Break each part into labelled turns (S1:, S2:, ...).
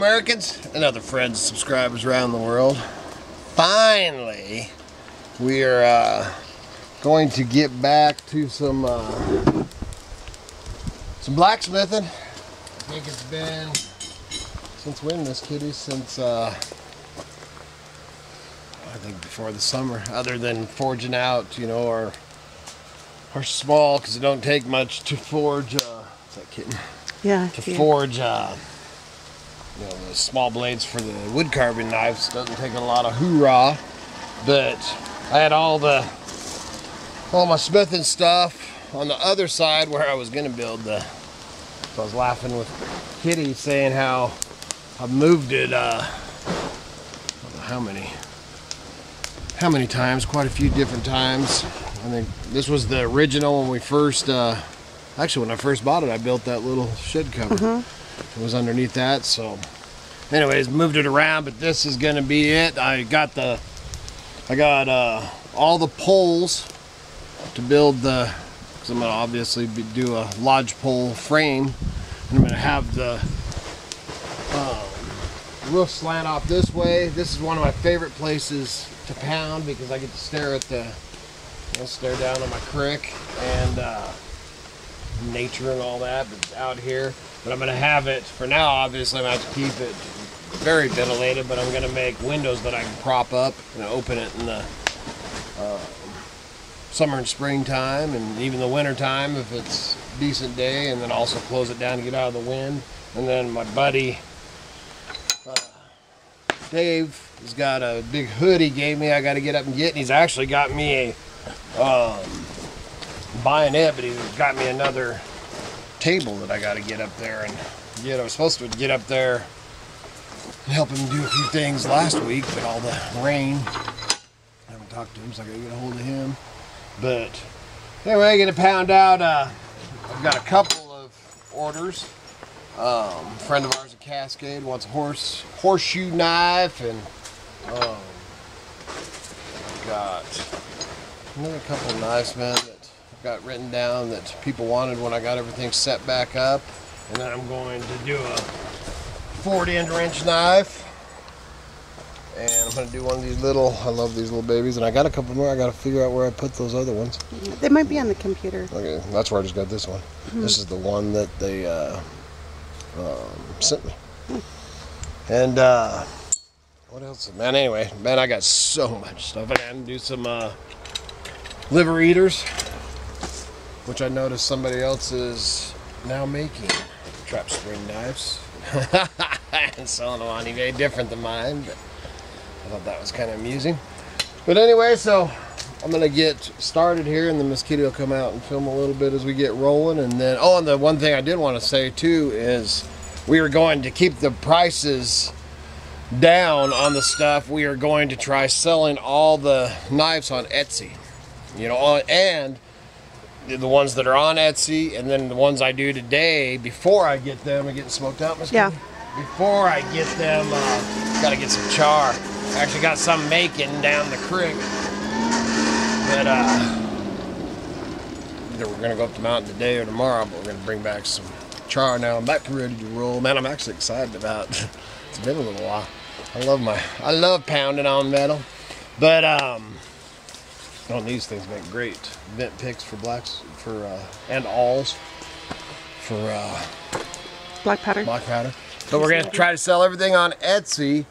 S1: Americans and other friends and subscribers around the world. Finally, we are uh, going to get back to some uh, some blacksmithing. I think it's been since when this kitty? Since uh, I think before the summer. Other than forging out, you know, our our small because it don't take much to forge. Uh, what's that kitten?
S2: Yeah.
S1: to
S2: yeah.
S1: forge uh, you know the small blades for the wood carving knives doesn't take a lot of hoorah but I had all the all my smithing stuff on the other side where I was gonna build the so I was laughing with Kitty saying how I moved it uh, how many how many times quite a few different times. I think this was the original when we first uh, actually when I first bought it I built that little shed cover it was underneath that so. Anyways moved it around but this is gonna be it. I got the I got uh, all the poles to build the because I'm gonna obviously be, do a lodge pole frame. And I'm gonna have the um, roof slant off this way. This is one of my favorite places to pound because I get to stare at the I'll stare down on my crick and uh, nature and all that that's out here. But I'm gonna have it for now. Obviously, I'm gonna have to keep it very ventilated. But I'm gonna make windows that I can prop up and open it in the uh, summer and springtime, and even the winter time if it's decent day. And then also close it down to get out of the wind. And then my buddy uh, Dave has got a big hood he gave me. I got to get up and get. And he's actually got me a um, buying it, but he got me another table that I got to get up there and get. I was supposed to get up there and help him do a few things last week, but all the rain. I haven't talked to him, so I got to get a hold of him. But anyway, gonna pound out. Uh, I've got a couple of orders. Um, a friend of ours at Cascade wants a horse horseshoe knife, and um, I've got another couple of knives, man, that got written down that people wanted when I got everything set back up. And then I'm going to do a 40 inch wrench knife. And I'm going to do one of these little, I love these little babies. And I got a couple more. I got to figure out where I put those other ones.
S2: They might be on the computer.
S1: Okay, that's where I just got this one. This is the one that they uh, um, sent me. And uh, what else? Man, anyway, man, I got so much stuff. I got to do some uh, liver eaters, which I noticed somebody else is now making trap spring knives and selling them on eBay, different than mine. But I thought that was kind of amusing. But anyway, so I'm gonna get started here, and the mosquito will come out and film a little bit as we get rolling, and then oh, and the one thing I did want to say too is we are going to keep the prices down on the stuff. We are going to try selling all the knives on Etsy, you know, and the ones that are on Etsy, and then the ones I do today before I get them and get smoked out. Mosquito?
S2: Yeah.
S1: Before I get them, uh, gotta get some char. I actually got some making down the creek. But uh, either we're gonna go up the mountain today or tomorrow, but we're gonna bring back some char now. I'm back ready to roll. Man, I'm actually excited about it's been a little while. I love my I love pounding on metal. But um oh, these things make great vent picks for blacks for uh, and awls for uh
S2: Black powder.
S1: black powder. So we're gonna try to sell everything on Etsy,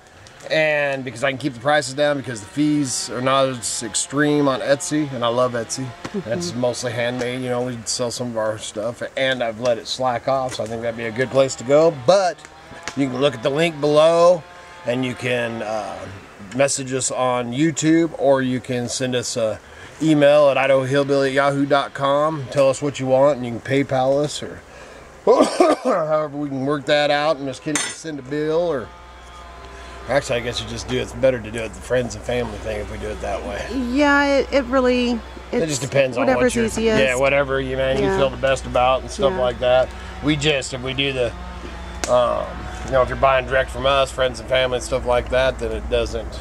S1: and because I can keep the prices down because the fees are not as extreme on Etsy, and I love Etsy. It's mostly handmade. You know, we sell some of our stuff, and I've let it slack off, so I think that'd be a good place to go. But you can look at the link below, and you can uh, message us on YouTube, or you can send us a email at idahohillbilly at yahoo.com. Tell us what you want, and you can PayPal us or however we can work that out and Miss Kitty can send a bill or actually I guess you just do it. It's better to do it the friends and family thing if we do it that way.
S2: Yeah, it, it really.
S1: It just depends on
S2: whatever's
S1: what you're,
S2: easiest.
S1: yeah, whatever you man you feel the best about and stuff
S2: Yeah.
S1: like that. We just if we do the, um, you know, if you're buying direct from us, friends and family stuff like that, then it doesn't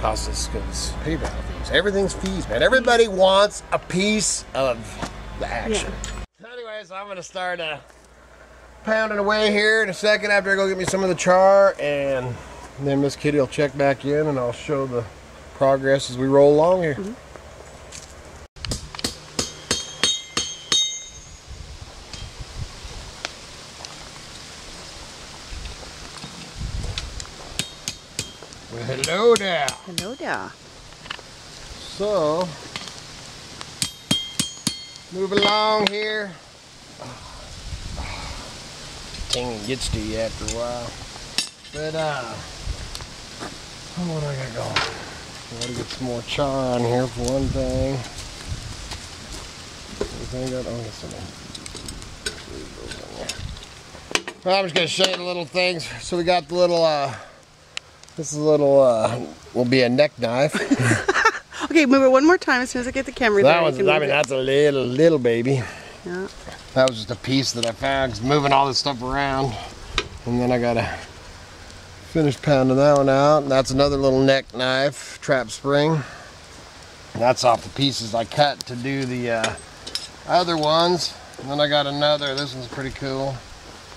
S1: cost us because PayPal fees. Everything's fees, man. Everybody wants a piece of the action. Anyways, I'm gonna start uh, pounding away here in a second after I go get me some of the char and then Miss Kitty will check back in and I'll show the progress as we roll along here. Well, hello there.
S2: There.
S1: So, move along here. Ting gets to you after a while. But, uh, what do I got going? I gotta get some more char on here for one thing. Anything got, oh, yes, one? I'm just gonna show you the little things. So we got the little, uh, this is a little, uh, will be a neck knife.
S2: Okay, move it one more time as soon as I get the camera.
S1: That was, I mean,
S2: it.
S1: that's a little, little baby.
S2: Yeah.
S1: That was just a piece that I found, moving all this stuff around. And then I gotta finish pounding that one out. And that's another little neck knife, trap spring. And that's off the pieces I cut to do the uh, other ones. And then I got another, this one's pretty cool.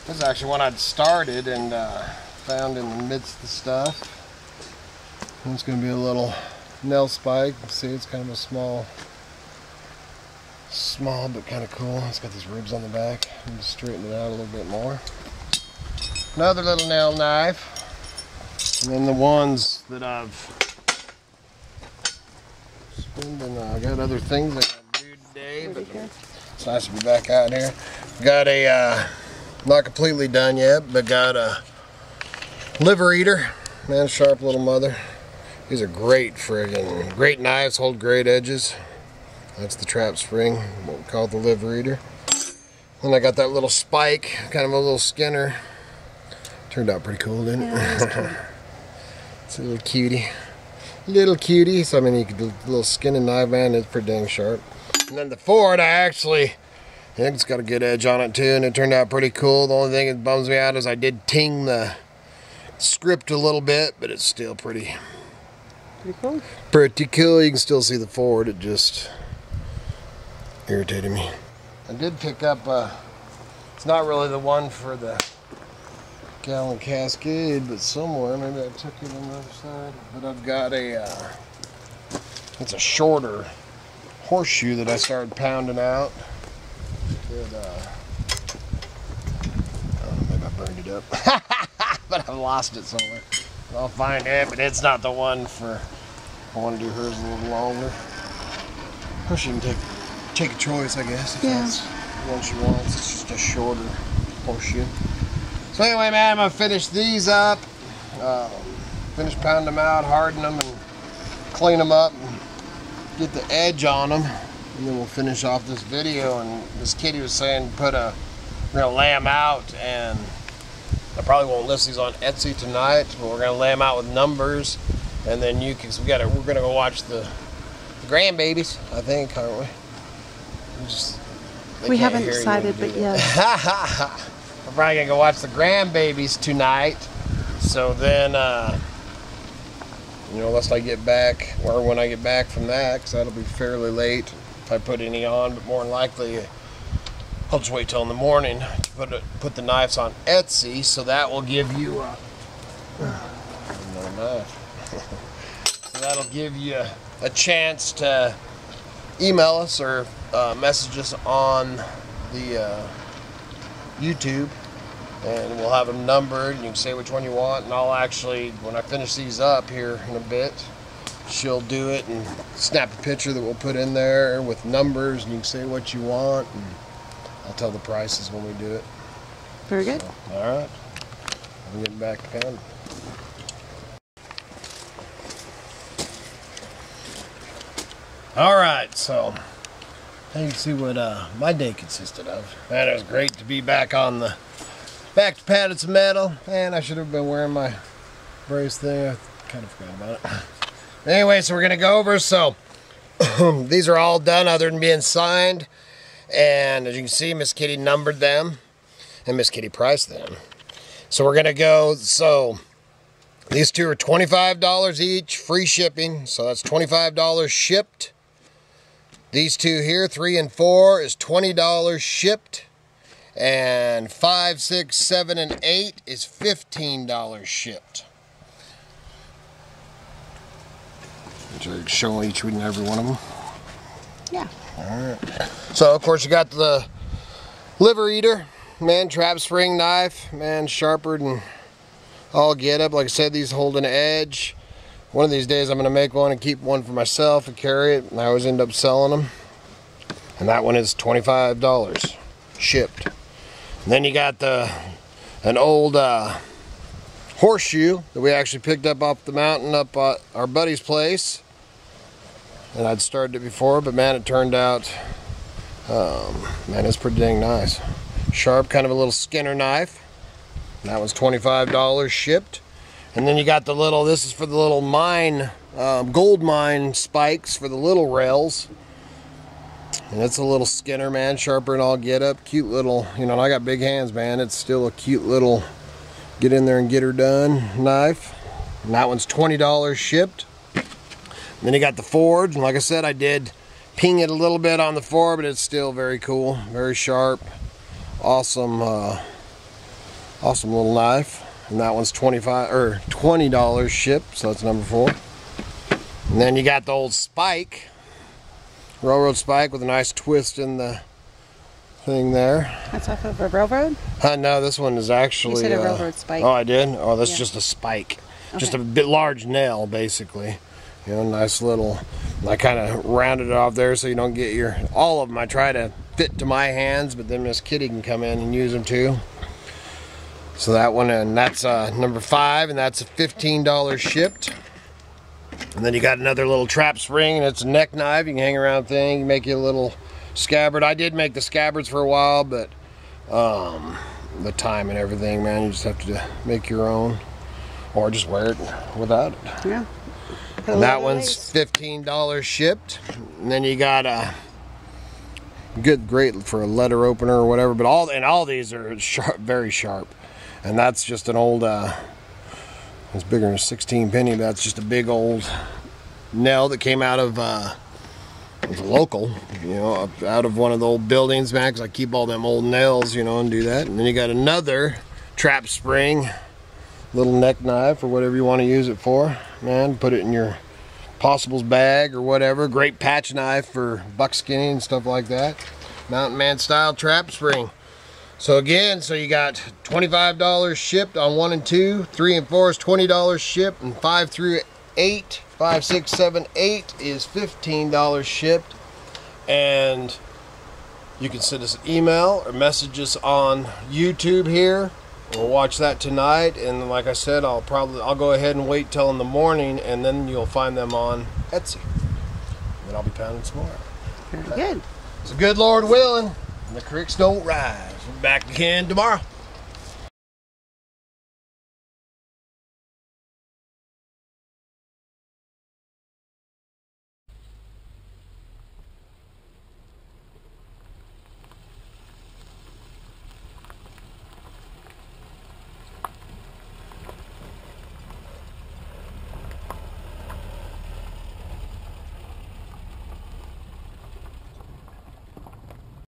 S1: This is actually one I'd started and uh, found in the midst of the stuff. And it's gonna be a little nail spike. See, it's kind of a small small but kind of cool. It's got these ribs on the back. I'm just straighten it out a little bit more. Another little nail knife. And then the ones that I've spending, uh, I got other things I gotta do today, but it's nice to be back out here. Got a, uh, not completely done yet, but got a liver eater. Man, sharp little mother. These are great friggin' great knives, hold great edges. That's the trap spring, what we call the liver eater. Then I got that little spike, kind of a little skinner. Turned out pretty cool, didn't it? it's a little cutie. Little cutie. So I mean you could do a little skinning knife man, it's pretty dang sharp. And then the Ford I actually it's got a good edge on it too, and it turned out pretty cool. The only thing that bums me out is I did ting the script a little bit, but it's still pretty
S2: Pretty cool.
S1: pretty cool. You can still see the Ford. It just irritated me. I did pick up. Uh, it's not really the one for the Gallon Cascade, but somewhere maybe I took it on the other side. But I've got a. Uh, it's a shorter horseshoe that I started pounding out. That, uh, oh, maybe I burned it up, but I've lost it somewhere. I'll find it, but it's not the one for. I want to do hers a little longer. Or she can take take a choice, I guess. If
S2: Yeah.
S1: that's the one she wants. It's just a shorter horseshoe. So anyway, man, I'm gonna finish these up. Uh, finish pounding them out, harden them, and clean them up, and get the edge on them, and then we'll finish off this video. And this kitty was saying, put a, we're gonna lay them out, and I probably won't list these on Etsy tonight, but we're gonna lay them out with numbers, and then you can. we got to We're gonna go watch the, the grandbabies, I think, aren't we? We, just,
S2: We haven't decided, but
S1: that. we're probably gonna go watch the grandbabies tonight. So then, uh, you know, unless I get back, or when I get back from that, because that'll be fairly late if I put any on, but more than likely. I'll just wait till in the morning to put it, put the knives on Etsy, so that will give you another knife. so that'll give you a, a chance to email us or uh, message us on the uh, YouTube, and we'll have them numbered. And you can say which one you want, and I'll actually, when I finish these up here in a bit, she'll do it and snap a picture that we'll put in there with numbers, and you can say what you want. And, I'll tell the prices when we do it.
S2: Very good.
S1: All right. I'm getting back to pounding. All right, so now you can see what uh, my day consisted of. Man, it was great to be back on the back to pounding some metal. Man, I should have been wearing my brace thing. I kind of forgot about it. Anyway, so we're gonna go over. So these are all done, other than being signed. And as you can see, Miss Kitty numbered them and Miss Kitty priced them. So we're gonna go, so these two are $25 each, free shipping. So that's $25 shipped. These two here, three and four, is $20 shipped. And five, six, seven, and eight is fifteen dollars shipped. So show each and every one of them.
S2: Yeah.
S1: So of course you got the liver eater, man trap spring knife, man sharpered and all get up. Like I said, these hold an edge. One of these days I'm gonna make one and keep one for myself and carry it. And I always end up selling them. And that one is $25 shipped. And then you got the an old uh, horseshoe that we actually picked up off the mountain up at our buddy's place. And I'd started it before, but man, it turned out um, man, it's pretty dang nice. Sharp, kind of a little Skinner knife. That was $25 shipped. And then you got the little, this is for the little mine, um, gold mine spikes for the little rails. And it's a little Skinner, man, sharper and all get up. Cute little, you know, I got big hands, man. It's still a cute little get in there and get her done knife. And that one's $20 shipped. And then you got the forge, and like I said, I did ping it a little bit on the floor, but it's still very cool, very sharp, awesome, uh, awesome little knife. And that one's 25 or $20 shipped, so that's number four. And then you got the old spike, railroad spike with a nice twist in the thing there.
S2: That's off of a railroad?
S1: Uh, no, this one is actually.
S2: You said a
S1: uh,
S2: railroad spike.
S1: Oh, I did. Oh, that's
S2: Yeah.
S1: just a spike, just a bit large nail, basically. You know, nice little. I kind of rounded it off there so you don't get your all of them. I try to fit to my hands, but then Miss Kitty can come in and use them too. So that one, and that's uh, number five, and that's fifteen dollars shipped. And then you got another little trap spring, and it's a neck knife. You can hang around thing, make you a little scabbard. I did make the scabbards for a while, but um, the time and everything, man, you just have to make your own, or just wear it without it.
S2: Yeah. Put a
S1: And that one's
S2: lace.
S1: fifteen dollars shipped. And then you got a good, great for a letter opener or whatever. But all and all these are sharp, very sharp. And that's just an old. Uh, it's bigger than a sixteen penny. But that's just a big old nail that came out of. Uh, local, you know, up out of one of the old buildings, man. 'cause I keep all them old nails, you know, and do that. And then you got another trap spring little neck knife or whatever you want to use it for. Man, put it in your possibles bag or whatever. Great patch knife for buckskinning and stuff like that. Mountain Man style trap spring. So again, so you got $25 shipped on one and two, three and four is $20 shipped, and five through eight, five, six, seven, eight is $15 shipped. And you can send us an email or message us on YouTube here. We'll watch that tonight, and like I said, I'll probably I'll go ahead and wait till in the morning, and then you'll find them on Etsy. Then I'll be pounding some more.
S2: Very good.
S1: So good Lord willing, and the creeks don't rise. We're back again tomorrow.